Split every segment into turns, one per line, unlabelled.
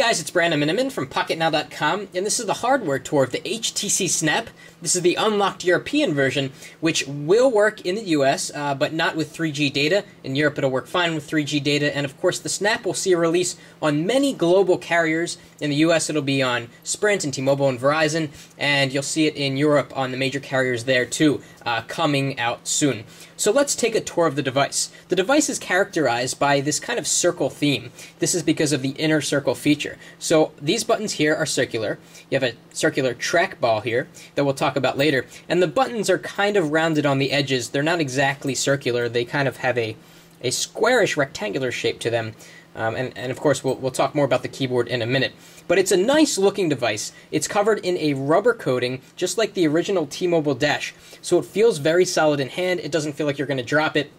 guys, it's Brandon Miniman from PocketNow.com, and this is the hardware tour of the HTC Snap. This is the unlocked European version, which will work in the US, uh, but not with 3G data. In Europe, it'll work fine with 3G data, and of course, the Snap will see a release on many global carriers. In the US, it'll be on Sprint and T-Mobile and Verizon, and you'll see it in Europe on the major carriers there too, uh, coming out soon. So let's take a tour of the device. The device is characterized by this kind of circle theme. This is because of the inner circle feature. So these buttons here are circular. You have a circular trackball here that we'll talk about later. And the buttons are kind of rounded on the edges. They're not exactly circular. They kind of have a, a squarish rectangular shape to them. Um, and, and of course, we'll, we'll talk more about the keyboard in a minute. But it's a nice looking device. It's covered in a rubber coating, just like the original T-Mobile Dash. So it feels very solid in hand. It doesn't feel like you're going to drop it.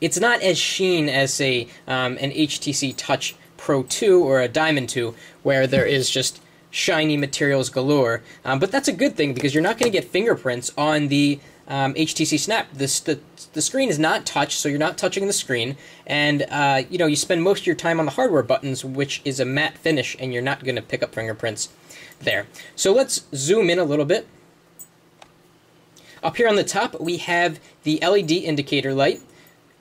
It's not as sheen as, say, um, an HTC Touch Pro 2 or a Diamond 2, where there is just shiny materials galore. Um, but that's a good thing because you're not going to get fingerprints on the um, HTC Snap. The, the screen is not touch, so you're not touching the screen, and uh, you know you spend most of your time on the hardware buttons, which is a matte finish, and you're not going to pick up fingerprints there. So let's zoom in a little bit. Up here on the top, we have the LED indicator light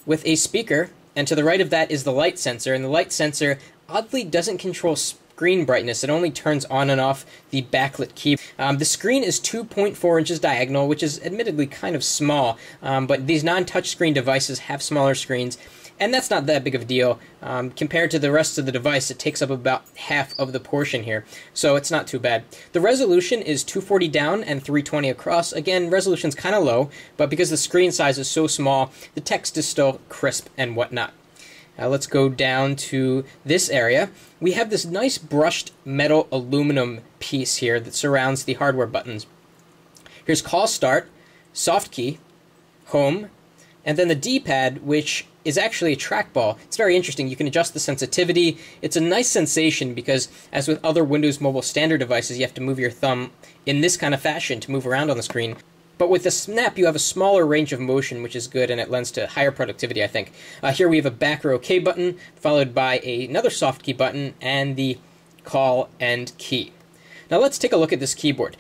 with a speaker, and to the right of that is the light sensor, and the light sensor oddly doesn't control screen brightness. It only turns on and off the backlit key. Um, the screen is 2.4 inches diagonal, which is admittedly kind of small, um, but these non-touchscreen devices have smaller screens, and that's not that big of a deal. Um, compared to the rest of the device, it takes up about half of the portion here, so it's not too bad. The resolution is 240 down and 320 across. Again, resolution's kind of low, but because the screen size is so small, the text is still crisp and whatnot. Now let's go down to this area. We have this nice brushed metal aluminum piece here that surrounds the hardware buttons. Here's call start, soft key, home, and then the D-pad, which is actually a trackball. It's very interesting. You can adjust the sensitivity. It's a nice sensation because, as with other Windows Mobile standard devices, you have to move your thumb in this kind of fashion to move around on the screen. But with the snap, you have a smaller range of motion, which is good, and it lends to higher productivity, I think. Uh, here we have a back row OK button, followed by a, another soft key button, and the call and key. Now let's take a look at this keyboard.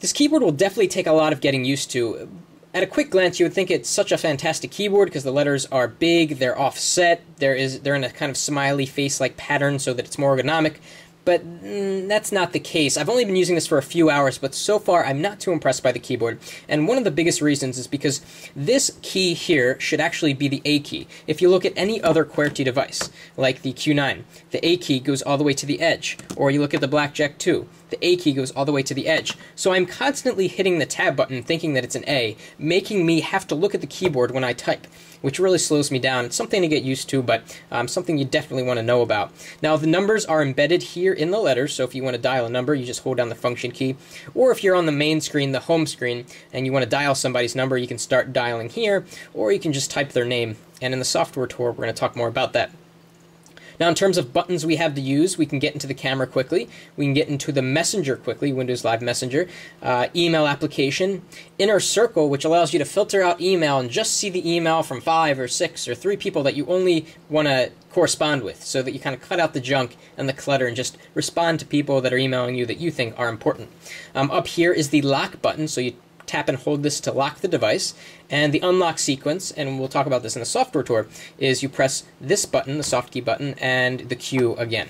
This keyboard will definitely take a lot of getting used to. At a quick glance, you would think it's such a fantastic keyboard because the letters are big, they're offset, there is they're in a kind of smiley face-like pattern so that it's more ergonomic but mm, that's not the case. I've only been using this for a few hours, but so far I'm not too impressed by the keyboard. And one of the biggest reasons is because this key here should actually be the A key. If you look at any other QWERTY device, like the Q9, the A key goes all the way to the edge. Or you look at the Blackjack 2, the A key goes all the way to the edge. So I'm constantly hitting the tab button thinking that it's an A, making me have to look at the keyboard when I type which really slows me down. It's something to get used to, but um, something you definitely want to know about. Now, the numbers are embedded here in the letters, so if you want to dial a number, you just hold down the function key. Or if you're on the main screen, the home screen, and you want to dial somebody's number, you can start dialing here, or you can just type their name. And in the software tour, we're going to talk more about that. Now, in terms of buttons we have to use, we can get into the camera quickly. We can get into the messenger quickly, Windows Live Messenger, uh, email application, inner circle, which allows you to filter out email and just see the email from five or six or three people that you only want to correspond with, so that you kind of cut out the junk and the clutter and just respond to people that are emailing you that you think are important. Um, up here is the lock button, so you tap and hold this to lock the device. And the unlock sequence, and we'll talk about this in the software tour, is you press this button, the soft key button, and the Q again.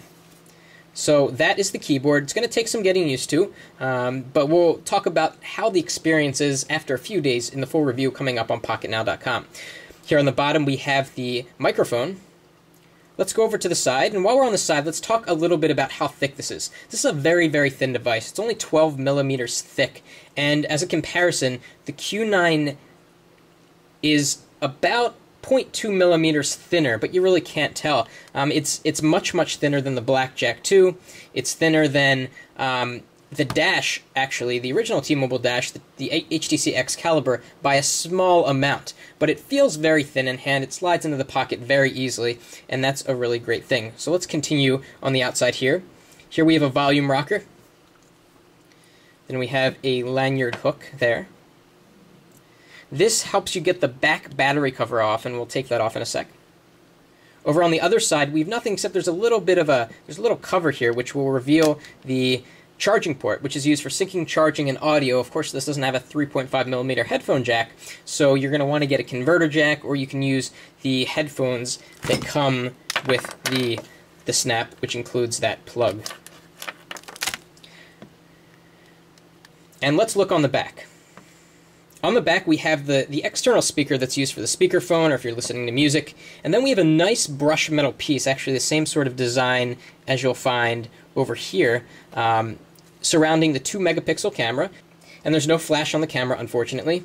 So that is the keyboard. It's going to take some getting used to, um, but we'll talk about how the experience is after a few days in the full review coming up on PocketNow.com. Here on the bottom we have the microphone, Let's go over to the side, and while we're on the side, let's talk a little bit about how thick this is. This is a very, very thin device. It's only 12 millimeters thick, and as a comparison, the Q9 is about 0.2 millimeters thinner, but you really can't tell. Um, it's it's much much thinner than the Blackjack 2. It's thinner than um, the Dash, actually, the original T-Mobile Dash, the, the, HTC Excalibur, by a small amount. But it feels very thin in hand, it slides into the pocket very easily, and that's a really great thing. So let's continue on the outside here. Here we have a volume rocker. Then we have a lanyard hook there. This helps you get the back battery cover off, and we'll take that off in a sec. Over on the other side, we have nothing except there's a little bit of a there's a little cover here which will reveal the charging port, which is used for syncing, charging, and audio. Of course, this doesn't have a 3.5 millimeter headphone jack, so you're going to want to get a converter jack, or you can use the headphones that come with the the snap, which includes that plug. And let's look on the back. On the back, we have the, the external speaker that's used for the speakerphone or if you're listening to music. And then we have a nice brushed metal piece, actually the same sort of design as you'll find over here, um, surrounding the 2 megapixel camera. And there's no flash on the camera, unfortunately.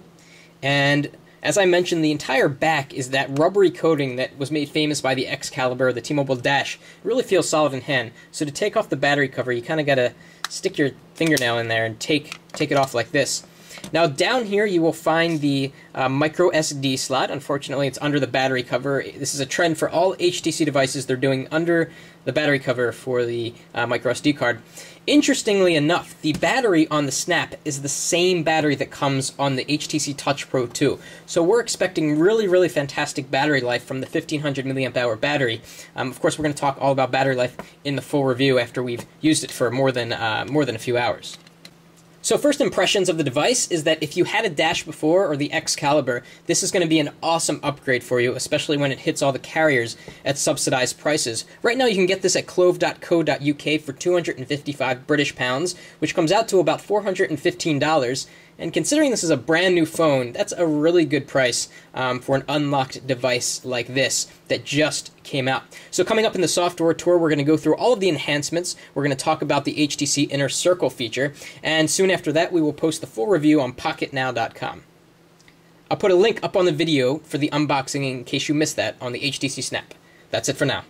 And as I mentioned, the entire back is that rubbery coating that was made famous by the Excalibur, the T-Mobile Dash. It really feels solid in hand. So to take off the battery cover, you kind of got to stick your fingernail in there and take take it off like this. Now down here you will find the uh, micro SD slot. Unfortunately, it's under the battery cover. This is a trend for all HTC devices. They're doing under the battery cover for the uh, micro SD card. Interestingly enough, the battery on the Snap is the same battery that comes on the HTC Touch Pro 2. So we're expecting really, really fantastic battery life from the 1500 milliamp hour battery. Um, of course, we're going to talk all about battery life in the full review after we've used it for more than uh, more than a few hours. So first impressions of the device is that if you had a Dash before or the Excalibur, this is going to be an awesome upgrade for you, especially when it hits all the carriers at subsidized prices. Right now you can get this at clove.co.uk for 255 British pounds, which comes out to about $415 and considering this is a brand new phone, that's a really good price um, for an unlocked device like this that just came out. So coming up in the software tour, we're going to go through all of the enhancements. We're going to talk about the HTC Inner Circle feature, and soon after that, we will post the full review on PocketNow.com. I'll put a link up on the video for the unboxing in case you missed that on the HTC Snap. That's it for now.